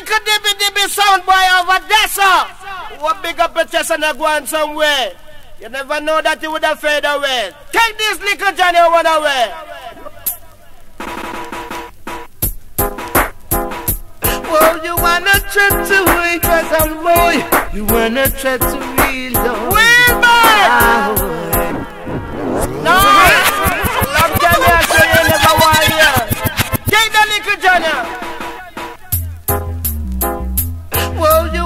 little dibby dibby sound boy over there. What big up your chest and go on somewhere. You never know that you would have fade away. Take this little Johnny one away. Oh, you wanna try to wait cause I'm boy. You wanna try to reload. Wheel back! Ah,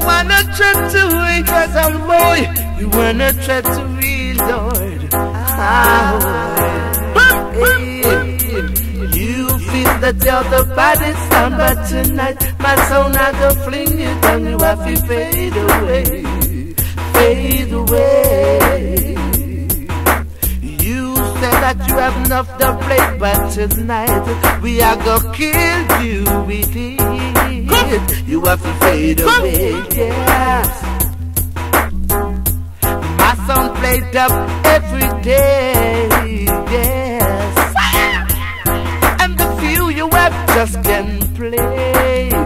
wanna try to wait cause boy. You wanna try to reload. Ah, hey. You feel that you're the baddest sound, but tonight my sound I go fling you down. You have to fade away, fade away. You say that you have enough to play, but tonight we are gonna kill you with it. You have to fade away, yes. My song played up every day, yes. And the few you have just can play.